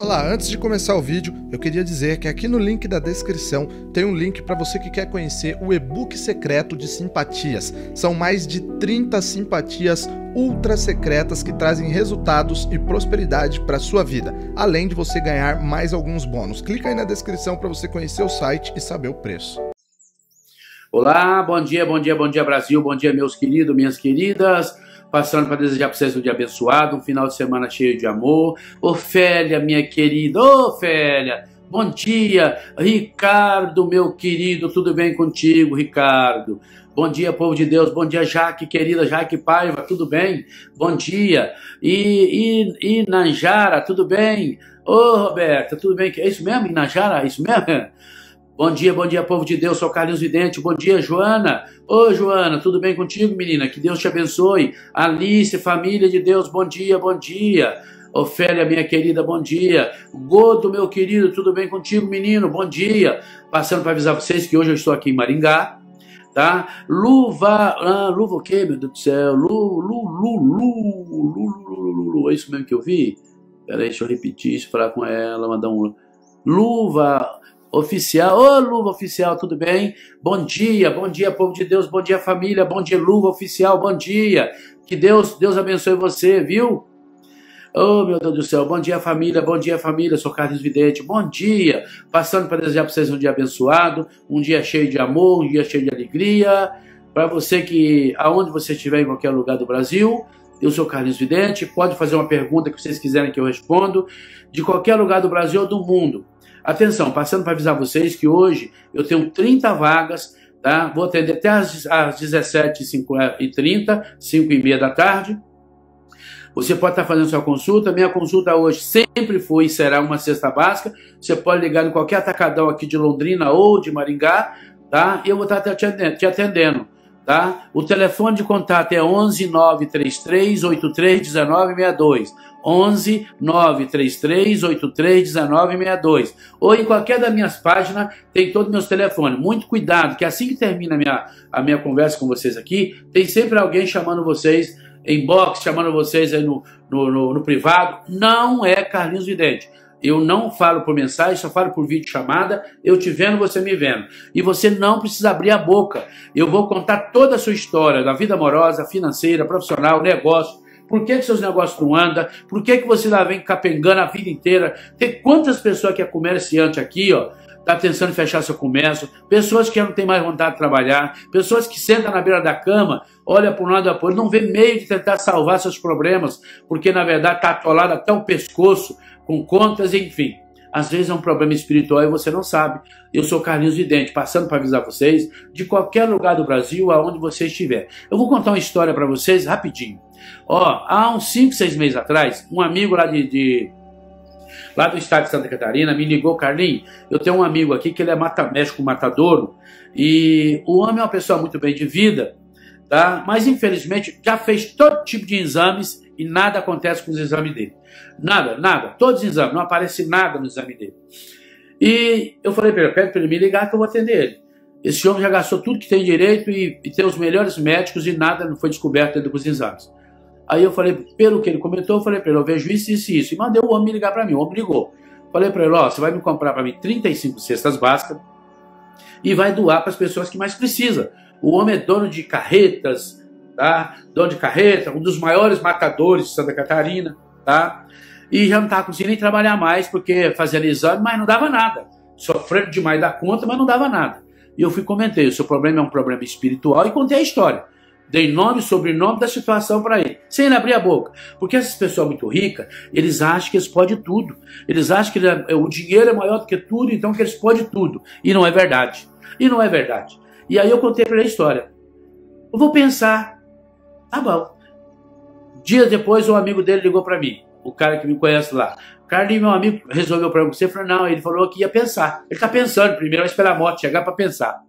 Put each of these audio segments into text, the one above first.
Olá, antes de começar o vídeo, eu queria dizer que aqui no link da descrição tem um link para você que quer conhecer o e-book secreto de simpatias. São mais de 30 simpatias ultra secretas que trazem resultados e prosperidade para sua vida, além de você ganhar mais alguns bônus. Clica aí na descrição para você conhecer o site e saber o preço. Olá, bom dia, bom dia, bom dia Brasil, bom dia meus queridos, minhas queridas passando para desejar para vocês um dia abençoado, um final de semana cheio de amor. Ofélia, minha querida, Ofélia, bom dia. Ricardo, meu querido, tudo bem contigo, Ricardo? Bom dia, povo de Deus. Bom dia, Jaque, querida Jaque Paiva, tudo bem? Bom dia. E, e, e Nanjara, tudo bem? Ô, Roberta, tudo bem? É isso mesmo, Nanjara? É isso mesmo? Bom dia, bom dia, povo de Deus. Sou Carlinhos Vidente. Bom dia, Joana. Ô, Joana, tudo bem contigo, menina? Que Deus te abençoe. Alice, família de Deus, bom dia, bom dia. Ofélia, minha querida, bom dia. Godo, meu querido, tudo bem contigo, menino? Bom dia. Passando para avisar vocês que hoje eu estou aqui em Maringá, tá? Luva, ah, luva o quê, meu Deus do céu? Lu, lu, lu, lu, lu, lu, lu, lu, é isso mesmo que eu vi? Peraí, deixa eu repetir isso, falar com ela, mandar um... Luva, Oficial, ô Luva Oficial, tudo bem? Bom dia, bom dia, povo de Deus, bom dia, família, bom dia, Luva Oficial, bom dia. Que Deus, Deus abençoe você, viu? Oh, meu Deus do céu, bom dia, família, bom dia, família, sou Carlos Vidente, bom dia. Passando para desejar para vocês um dia abençoado, um dia cheio de amor, um dia cheio de alegria. Para você que, aonde você estiver, em qualquer lugar do Brasil, eu sou Carlos Vidente, pode fazer uma pergunta que vocês quiserem que eu respondo, de qualquer lugar do Brasil ou do mundo. Atenção, passando para avisar vocês que hoje eu tenho 30 vagas, tá? Vou atender até às, às 17h30, 5 e meia da tarde. Você pode estar fazendo sua consulta. Minha consulta hoje sempre foi e será uma cesta básica. Você pode ligar em qualquer atacadão aqui de Londrina ou de Maringá, tá? E eu vou estar te atendendo. Te atendendo tá? O telefone de contato é 11 933 83 1962. 11 933 83 1962. Ou em qualquer das minhas páginas tem todos os meus telefones. Muito cuidado, que assim que termina a minha, a minha conversa com vocês aqui, tem sempre alguém chamando vocês em box, chamando vocês aí no, no, no, no privado. Não é Carlinhos Vidente. Eu não falo por mensagem, só falo por vídeo chamada. Eu te vendo, você me vendo. E você não precisa abrir a boca. Eu vou contar toda a sua história da vida amorosa, financeira, profissional, negócio. Por que, que seus negócios não andam? Por que, que você lá vem capengando a vida inteira? Tem quantas pessoas que é comerciante aqui, ó, tá pensando em fechar seu comércio, pessoas que não têm mais vontade de trabalhar, pessoas que sentam na beira da cama, olha para um lado e apoio, não vê meio de tentar salvar seus problemas, porque na verdade está atolado até o pescoço, com contas, enfim. Às vezes é um problema espiritual e você não sabe. Eu sou Carlinhos Vidente, passando para avisar vocês de qualquer lugar do Brasil, aonde você estiver. Eu vou contar uma história para vocês rapidinho. Ó, há uns 5, 6 meses atrás, um amigo lá de, de lá do estado de Santa Catarina, me ligou, Carlinhos, eu tenho um amigo aqui que ele é mata, médico matadouro, e o homem é uma pessoa muito bem de vida, tá? mas infelizmente já fez todo tipo de exames e nada acontece com os exames dele. Nada, nada, todos os exames, não aparece nada no exame dele. E eu falei para ele, pede para ele me ligar que eu vou atender ele. Esse homem já gastou tudo que tem direito e, e tem os melhores médicos e nada não foi descoberto dentro dos exames. Aí eu falei, pelo que ele comentou, eu falei para ele, eu vejo isso, isso e isso. E mandei o homem me ligar para mim, o homem ligou. Falei para ele, ó, você vai me comprar para mim 35 cestas básicas e vai doar para as pessoas que mais precisam. O homem é dono de carretas, tá? Dono de carreta, um dos maiores matadores de Santa Catarina, tá? E já não estava conseguindo nem trabalhar mais, porque fazia exame, mas não dava nada. Sofrendo demais da conta, mas não dava nada. E eu fui comentei, o seu problema é um problema espiritual e contei a história. Dei nome e sobrenome da situação para ele, sem ele abrir a boca. Porque essas pessoas muito ricas, eles acham que eles podem tudo. Eles acham que é, o dinheiro é maior do que tudo, então que eles podem tudo. E não é verdade. E não é verdade. E aí eu contei para ele a história. Eu vou pensar. Tá bom. Dias depois, um amigo dele ligou para mim, o cara que me conhece lá. Carlinhos, meu amigo, resolveu para você. Eu falei, não, ele falou que ia pensar. Ele está pensando primeiro, vai esperar a morte chegar para pensar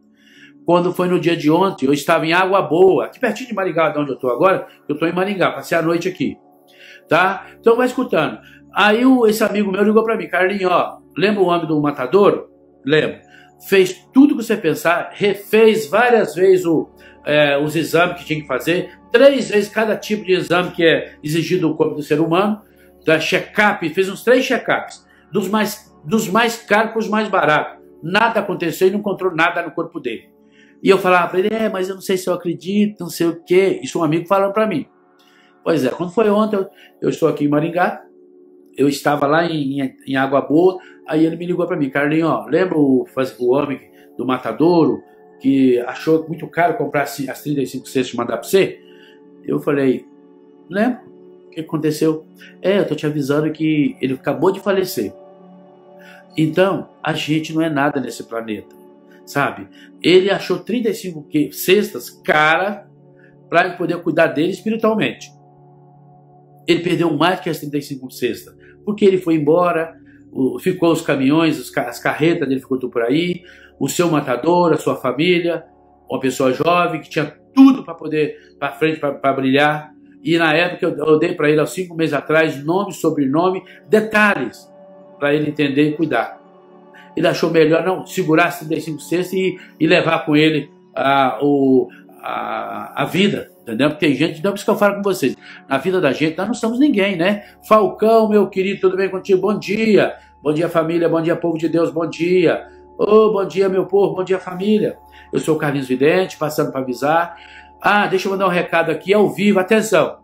quando foi no dia de ontem, eu estava em Água Boa, aqui pertinho de Maringá, de onde eu estou agora, eu estou em Maringá, passei a noite aqui, tá? Então vai escutando. Aí o, esse amigo meu ligou para mim, Carlinhos, ó, lembra o homem do matador? Lembro. Fez tudo que você pensar, refez várias vezes o, é, os exames que tinha que fazer, três vezes cada tipo de exame que é exigido do corpo do ser humano, da check-up, fez uns três check-ups. dos mais, dos mais caros para os mais baratos. Nada aconteceu e não encontrou nada no corpo dele. E eu falava para ele, é, mas eu não sei se eu acredito, não sei o quê. Isso um amigo falando para mim. Pois é, quando foi ontem, eu, eu, estou aqui em Maringá, eu estava lá em, em, em Água Boa, aí ele me ligou para mim, Carlinhos, ó, lembra o, o homem do Matadouro, que achou muito caro comprar as 35 cestas e mandar para você? Eu falei, lembro. O que aconteceu? É, eu tô te avisando que ele acabou de falecer. Então, a gente não é nada nesse planeta, sabe? Ele achou 35 cestas cara para poder cuidar dele espiritualmente. Ele perdeu mais que as 35 cestas, porque ele foi embora, ficou os caminhões, as carretas dele ficou tudo por aí, o seu matador, a sua família, uma pessoa jovem que tinha tudo para poder para frente para brilhar. E na época eu, eu dei para ele, há cinco meses atrás, nome, sobrenome, detalhes, para ele entender e cuidar. Ele achou melhor não segurar as 35 cestas e, e levar com ele a, o, a, a vida, entendeu? Porque tem gente, então é isso que eu falo com vocês, na vida da gente nós não somos ninguém, né? Falcão, meu querido, tudo bem contigo? Bom dia, bom dia família, bom dia povo de Deus, bom dia. Oh, bom dia meu povo, bom dia família. Eu sou o Carlinhos Vidente, passando para avisar. Ah, deixa eu mandar um recado aqui ao vivo, atenção.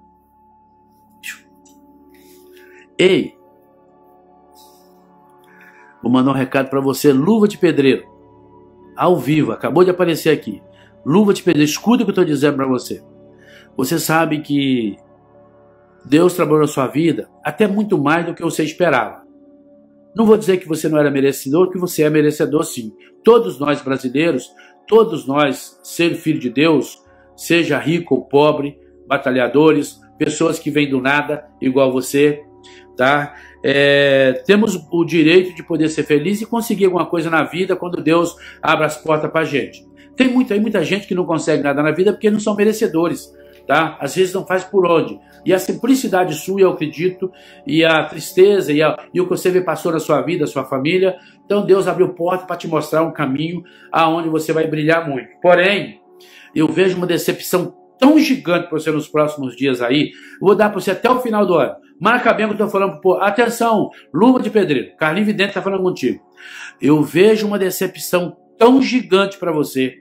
Ei, vou mandar um recado para você, luva de pedreiro, ao vivo, acabou de aparecer aqui. Luva de pedreiro, escuta o que eu estou dizendo para você. Você sabe que Deus trabalhou na sua vida até muito mais do que você esperava. Não vou dizer que você não era merecedor, que você é merecedor sim. Todos nós brasileiros, todos nós, ser filho de Deus, seja rico ou pobre, batalhadores, pessoas que vêm do nada, igual você, tá? É, temos o direito de poder ser feliz e conseguir alguma coisa na vida quando Deus abre as portas para a gente. Tem muita, muita gente que não consegue nada na vida porque não são merecedores, tá? Às vezes não faz por onde. E a simplicidade sua, eu acredito, e a tristeza e, a, e o que você vê passou na sua vida, sua família, então Deus abriu porta para te mostrar um caminho aonde você vai brilhar muito. Porém, eu vejo uma decepção tão gigante para você nos próximos dias aí. Vou dar para você até o final do ano. Marca bem o que eu estou falando. Pô, atenção, luva de pedreiro. Carlinhos Vidente está falando contigo. Eu vejo uma decepção tão gigante para você.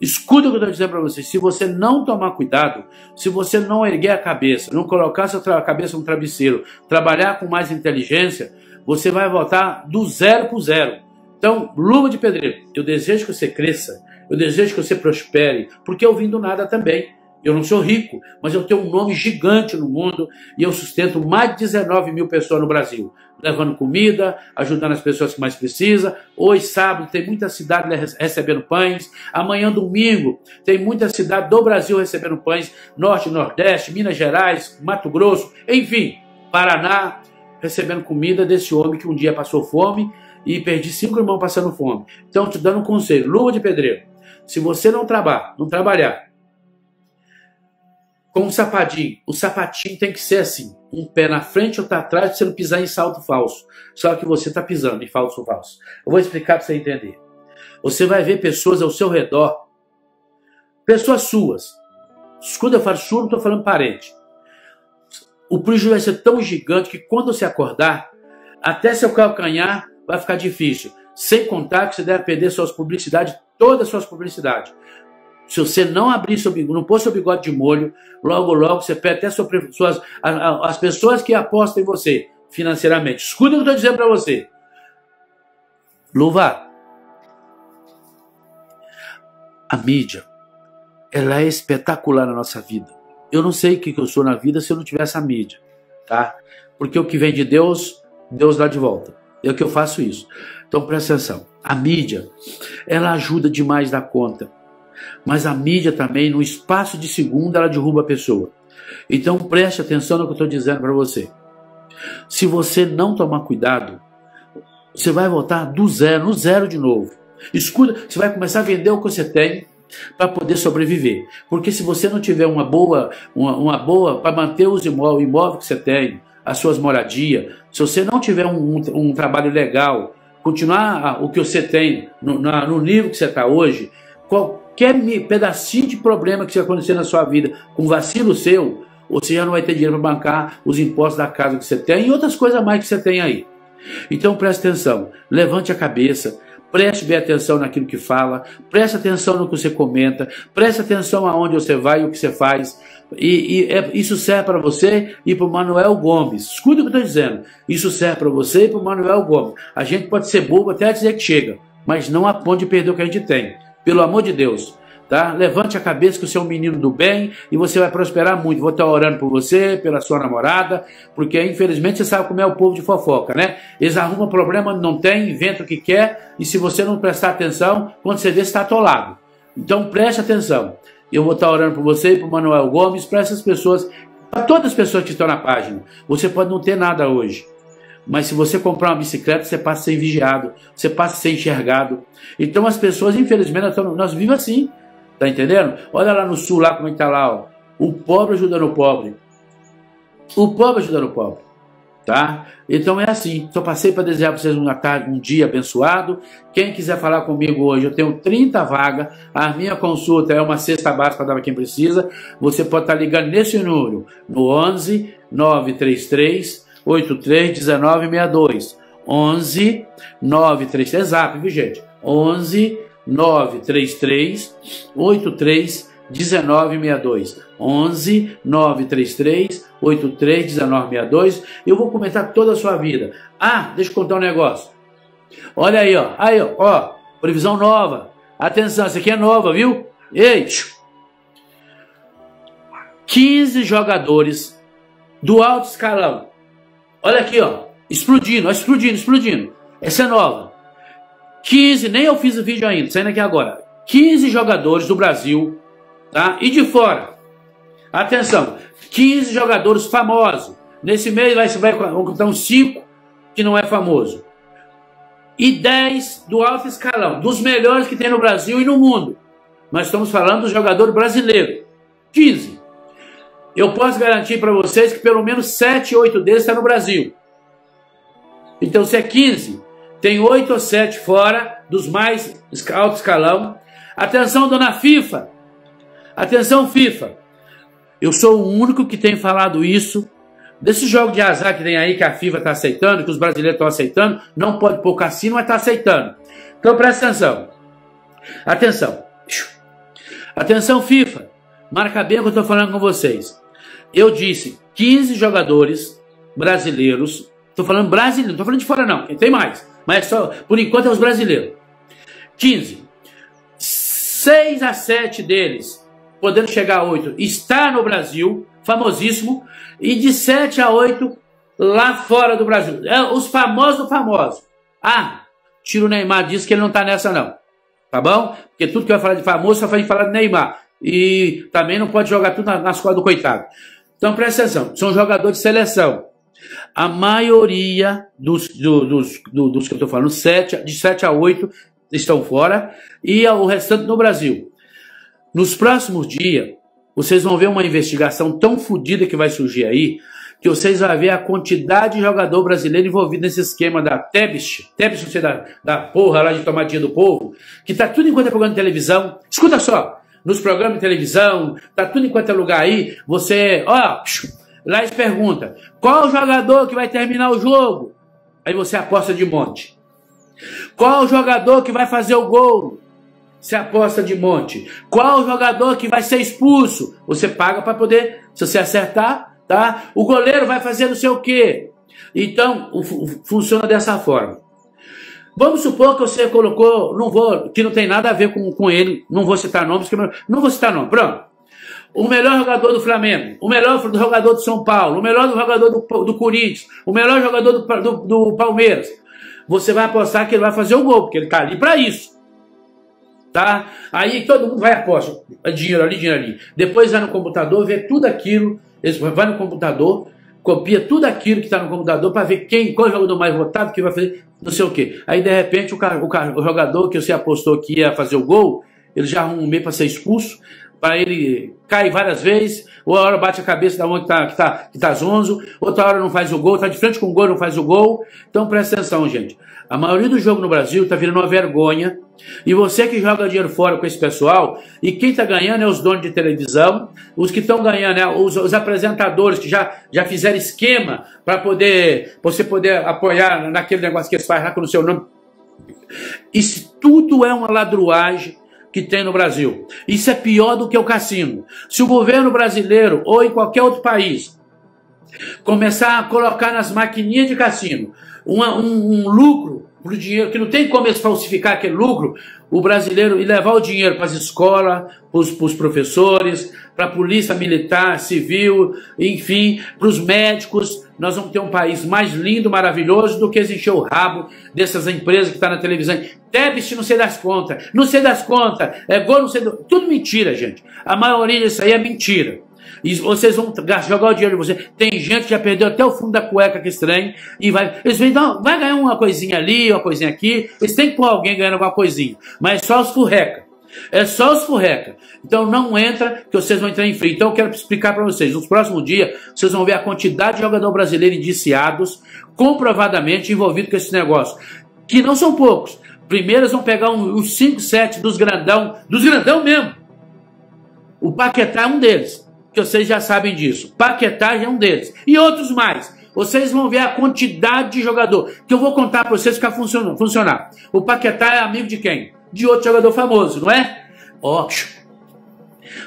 Escuta o que eu estou dizendo para você. Se você não tomar cuidado, se você não erguer a cabeça, não colocar sua cabeça no travesseiro, trabalhar com mais inteligência, você vai voltar do zero para o zero. Então, luva de pedreiro, eu desejo que você cresça, eu desejo que você prospere, porque eu vim do nada também. Eu não sou rico, mas eu tenho um nome gigante no mundo e eu sustento mais de 19 mil pessoas no Brasil, levando comida, ajudando as pessoas que mais precisam. Hoje, sábado, tem muita cidade recebendo pães. Amanhã, domingo, tem muita cidade do Brasil recebendo pães. Norte, Nordeste, Minas Gerais, Mato Grosso, enfim, Paraná, recebendo comida desse homem que um dia passou fome e perdi cinco irmãos passando fome. Então, te dando um conselho, luva de pedreiro. Se você não não trabalhar com um sapatinho, o sapatinho tem que ser assim, um pé na frente, outro atrás, para você não pisar em salto falso. Só que você está pisando em falso falso. Eu vou explicar para você entender. Você vai ver pessoas ao seu redor, pessoas suas. Quando eu falo sua, não estou falando parente. O prejuízo vai ser tão gigante que quando você acordar, até seu calcanhar vai ficar difícil. Sem contar que você deve perder suas publicidades todas as suas publicidades. Se você não abrir seu bigode, não pôr seu bigode de molho, logo, logo você perde até sua, suas, as pessoas que apostam em você financeiramente. Escuta o que eu estou dizendo para você. Louva. A mídia, ela é espetacular na nossa vida. Eu não sei o que eu sou na vida se eu não tivesse a mídia, tá? Porque o que vem de Deus, Deus dá de volta. É que eu faço isso. Então presta atenção. A mídia, ela ajuda demais da conta. Mas a mídia também, no espaço de segundo, ela derruba a pessoa. Então preste atenção no que eu estou dizendo para você. Se você não tomar cuidado, você vai voltar do zero, no zero de novo. Escuta, você vai começar a vender o que você tem para poder sobreviver. Porque se você não tiver uma boa, uma, uma boa para manter os imóveis, imóvel que você tem, as suas moradias, se você não tiver um, um, um trabalho legal, continuar o que você tem no, na, no nível que você está hoje, qualquer pedacinho de problema que você acontecer na sua vida, com vacilo seu, você já não vai ter dinheiro para bancar os impostos da casa que você tem e outras coisas mais que você tem aí. Então preste atenção, levante a cabeça, preste bem atenção naquilo que fala, preste atenção no que você comenta, preste atenção aonde você vai e o que você faz. E, e é, isso serve para você e para o Manuel Gomes. Escuta o que eu estou dizendo. Isso serve para você e para o Manuel Gomes. A gente pode ser bobo até dizer que chega, mas não a ponto de perder o que a gente tem. Pelo amor de Deus. Tá? Levante a cabeça que você é um menino do bem e você vai prosperar muito. Vou estar orando por você, pela sua namorada, porque infelizmente você sabe como é o povo de fofoca, né? Eles arrumam problema não tem, inventam o que quer, e se você não prestar atenção, quando você vê, está atolado. Então preste atenção. Eu vou estar orando por você e para o Manuel Gomes, para essas pessoas, para todas as pessoas que estão na página. Você pode não ter nada hoje. Mas se você comprar uma bicicleta, você passa a ser vigiado, você passa a ser enxergado. Então as pessoas, infelizmente, nós, nós vivemos assim. Tá entendendo? Olha lá no sul, lá como é que tá lá, ó. O pobre ajudando o pobre. O pobre ajudando o pobre. Tá? Então é assim. Só passei para desejar para vocês uma tarde, um dia abençoado. Quem quiser falar comigo hoje, eu tenho 30 vagas. A minha consulta é uma cesta básica para dar para quem precisa. Você pode estar tá ligando nesse número, no 11 933 83 1962. 11 933, é zap, viu gente? 11 933 83 1962 11 933 83 1962 eu vou comentar toda a sua vida. Ah deixa eu contar um negócio. Olha aí ó. Aí ó, ó previsão nova. Atenção essa aqui é nova viu? Ei 15 jogadores do alto escalão olha aqui ó explodindo ó, explodindo explodindo essa é nova 15, nem eu fiz o vídeo ainda, saindo aqui agora. 15 jogadores do Brasil, tá? E de fora. Atenção, 15 jogadores famosos. Nesse mês vai, vai contar uns 5 que não é famoso. E 10 do alto escalão, dos melhores que tem no Brasil e no mundo. Nós estamos falando do jogador brasileiro. 15. Eu posso garantir para vocês que pelo menos 7, 8 deles estão tá no Brasil. Então, se é 15, tem oito ou sete fora dos mais alto escalão. Atenção, dona FIFA. Atenção, FIFA. Eu sou o único que tem falado isso. Desse jogo de azar que tem aí, que a FIFA está aceitando, que os brasileiros estão aceitando, não pode pôr cassino, mas está aceitando. Então presta atenção. Atenção. Atenção, FIFA. Marca bem o que eu estou falando com vocês. Eu disse 15 jogadores brasileiros. Estou falando brasileiro, não estou falando de fora, não. Tem mais mas só por enquanto é os brasileiros. 15. 6 a 7 deles, podendo chegar a 8, está no Brasil, famosíssimo, e de 7 a 8 lá fora do Brasil. É os famosos do famoso. Ah, tira o Neymar diz que ele não está nessa não. Tá bom? Porque tudo que vai falar de famoso só vai falar de Neymar. E também não pode jogar tudo nas costas do coitado. Então presta atenção, são jogadores de seleção. A maioria dos, do, dos, do, dos que eu estou falando, sete, de 7 a 8 estão fora e o restante no Brasil. Nos próximos dias, vocês vão ver uma investigação tão fodida que vai surgir aí, que vocês vão ver a quantidade de jogador brasileiro envolvido nesse esquema da Tebis, Tebis, você da, da porra lá de tomadinha do povo, que tá tudo enquanto é programa de televisão. Escuta só, nos programas de televisão, tá tudo enquanto é lugar aí, você, ó, Lá eles perguntam: qual jogador que vai terminar o jogo? Aí você aposta de monte. Qual jogador que vai fazer o gol? Você aposta de monte. Qual jogador que vai ser expulso? Você paga para poder, se você acertar, tá? O goleiro vai fazer não sei o quê. Então, funciona dessa forma. Vamos supor que você colocou, não vou, que não tem nada a ver com, com ele, não vou citar nomes, não vou citar nome, pronto o melhor jogador do Flamengo, o melhor jogador do São Paulo, o melhor jogador do, do Corinthians, o melhor jogador do, do, do, Palmeiras. Você vai apostar que ele vai fazer o gol, porque ele está ali para isso. Tá? Aí todo mundo vai apostar. Dinheiro ali, dinheiro ali. Depois vai no computador, vê tudo aquilo. Vai no computador, copia tudo aquilo que está no computador para ver quem, qual é o jogador mais votado, que vai fazer não sei o quê. Aí de repente o, cara, o, cara, o jogador que você apostou que ia fazer o gol, ele já arruma um meio para ser expulso, para ele cair várias vezes, ou a hora bate a cabeça da onde está que tá, que tá zonzo, outra hora não faz o gol, está de frente com o gol, não faz o gol. Então presta atenção, gente. A maioria do jogo no Brasil está virando uma vergonha. E você que joga dinheiro fora com esse pessoal, e quem está ganhando é os donos de televisão, os que estão ganhando é os, os, apresentadores que já, já fizeram esquema para poder você poder apoiar naquele negócio que eles fazem lá com o seu nome. Isso tudo é uma ladruagem que tem no Brasil. Isso é pior do que o cassino. Se o governo brasileiro ou em qualquer outro país começar a colocar nas maquininhas de cassino uma, um, um lucro pro dinheiro, que não tem como eles falsificar aquele lucro, o brasileiro e levar o dinheiro para as escolas, para os professores, para a polícia militar, civil, enfim, para os médicos. Nós vamos ter um país mais lindo, maravilhoso do que exigir o rabo dessas empresas que estão tá na televisão. Deve-se não sei das contas, não sei das contas, é gol, não sei. Do... Tudo mentira, gente. A maioria disso aí é mentira. E vocês vão jogar o dinheiro de vocês. Tem gente que já perdeu até o fundo da cueca que estranho e vai. Eles vêm, vai ganhar uma coisinha ali, uma coisinha aqui. Eles têm que pôr alguém ganhando alguma coisinha. Mas só os furreca. É só os furreca. Então não entra que vocês vão entrar em frio. Então eu quero explicar para vocês. Nos próximos dias, vocês vão ver a quantidade de jogador brasileiro indiciados, comprovadamente envolvido com esse negócio. Que não são poucos. Primeiro eles vão pegar uns 5, 7 dos grandão, dos grandão mesmo. O Paquetá é um deles que vocês já sabem disso. Paquetá é um deles. E outros mais. Vocês vão ver a quantidade de jogador que eu vou contar para vocês ficar funcionar, funcionar. O Paquetá é amigo de quem? De outro jogador famoso, não é? Ó,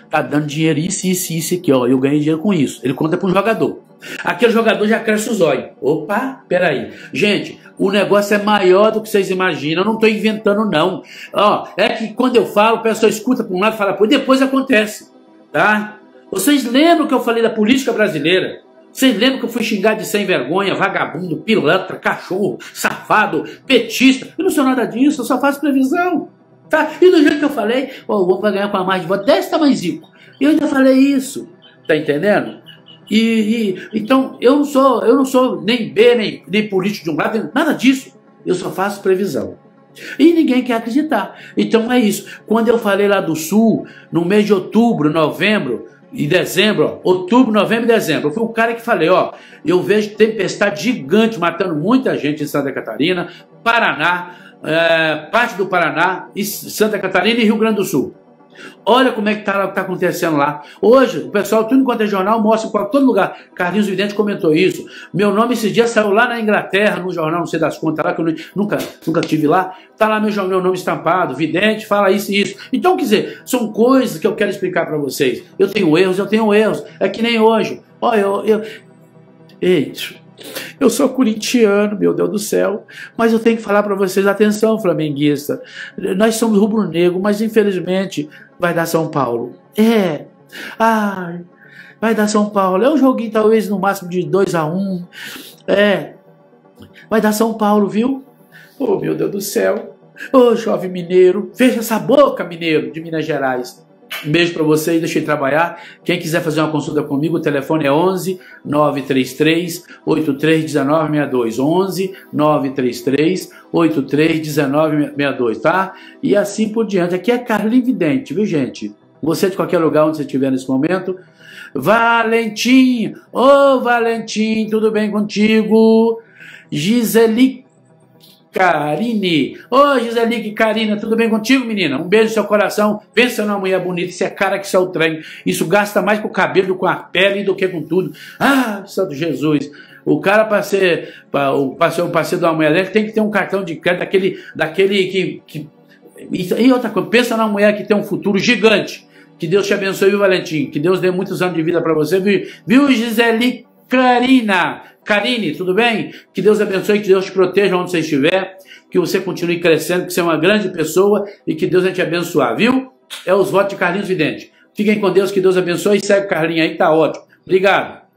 tá dando dinheiro isso, isso, isso aqui, ó. Eu ganhei dinheiro com isso. Ele conta para um jogador. Aquele jogador já cresce os olhos. Opa, peraí. Gente, o negócio é maior do que vocês imaginam. Eu não estou inventando, não. Ó, é que quando eu falo, o pessoal escuta para um lado e fala, pô, depois acontece. Tá? Vocês lembram que eu falei da política brasileira? Vocês lembram que eu fui xingar de sem vergonha, vagabundo, pilantra, cachorro, safado, petista? Eu não sou nada disso, eu só faço previsão. Tá? E do jeito que eu falei, oh, o outro vai ganhar com a mais de voto desse tamanhozinho. Eu ainda falei isso. Tá entendendo? E, e, então eu não sou, eu não sou nem B, nem, nem político de um lado, nada disso. Eu só faço previsão. E ninguém quer acreditar. Então é isso. Quando eu falei lá do Sul, no mês de outubro, novembro, em dezembro, ó, outubro, novembro e dezembro. Eu fui o cara que falei, ó, eu vejo tempestade gigante matando muita gente em Santa Catarina, Paraná, é, parte do Paraná, Santa Catarina e Rio Grande do Sul. Olha como é que está tá acontecendo lá. Hoje, o pessoal, tudo enquanto é jornal, mostra em todo lugar. Carlinhos Vidente comentou isso. Meu nome esse dia saiu lá na Inglaterra, no jornal, não sei das contas lá, que eu nunca, nunca tive lá. Está lá meu, meu nome estampado, Vidente, fala isso e isso. Então, quer dizer, são coisas que eu quero explicar para vocês. Eu tenho erros, eu tenho erros. É que nem hoje. Olha, eu, eu... Ei, eu sou corintiano, meu Deus do céu, mas eu tenho que falar para vocês, atenção, flamenguista. Nós somos rubro-negro, mas infelizmente vai dar São Paulo. É. Ai, vai dar São Paulo. É um joguinho talvez no máximo de 2 a 1 um. É. Vai dar São Paulo, viu? Oh, meu Deus do céu. Ô, oh, jovem mineiro, fecha essa boca, mineiro, de Minas Gerais. Beijo para vocês, deixei trabalhar. Quem quiser fazer uma consulta comigo, o telefone é 11 933 831962. 11 933 831962, tá? E assim por diante. Aqui é Carlinhos Vidente, viu, gente? Você de qualquer lugar onde você estiver nesse momento. Valentim, ô oh, Valentim, tudo bem contigo? Giseli Karine. Ô, oh, Giselique Karina, tudo bem contigo, menina? Um beijo no seu coração. Pensa numa mulher bonita, isso é cara que isso é o trem. Isso gasta mais com o cabelo, com a pele do que com tudo. Ah, Santo Jesus. O cara, para ser, para ser um parceiro de uma mulher dele, tem que ter um cartão de crédito daquele, daquele que, que. E outra coisa, pensa numa mulher que tem um futuro gigante. Que Deus te abençoe, viu, Valentim? Que Deus dê muitos anos de vida para você, viu, Gisele Karina? Karine, tudo bem? Que Deus abençoe, que Deus te proteja onde você estiver, que você continue crescendo, que você é uma grande pessoa e que Deus vai te abençoar, viu? É os votos de Carlinhos Vidente. Fiquem com Deus, que Deus abençoe segue o Carlinhos aí, tá ótimo. Obrigado.